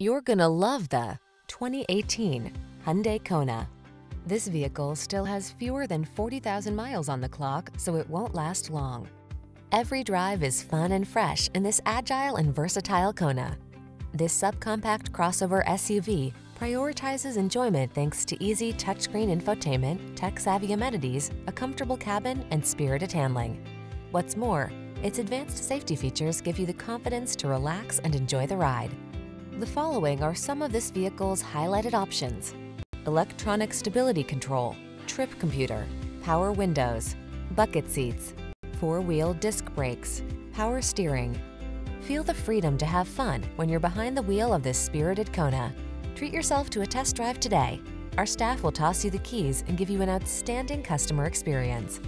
You're gonna love the 2018 Hyundai Kona. This vehicle still has fewer than 40,000 miles on the clock, so it won't last long. Every drive is fun and fresh in this agile and versatile Kona. This subcompact crossover SUV prioritizes enjoyment thanks to easy touchscreen infotainment, tech-savvy amenities, a comfortable cabin, and spirited handling. What's more, its advanced safety features give you the confidence to relax and enjoy the ride. The following are some of this vehicle's highlighted options. Electronic stability control, trip computer, power windows, bucket seats, four-wheel disc brakes, power steering. Feel the freedom to have fun when you're behind the wheel of this spirited Kona. Treat yourself to a test drive today. Our staff will toss you the keys and give you an outstanding customer experience.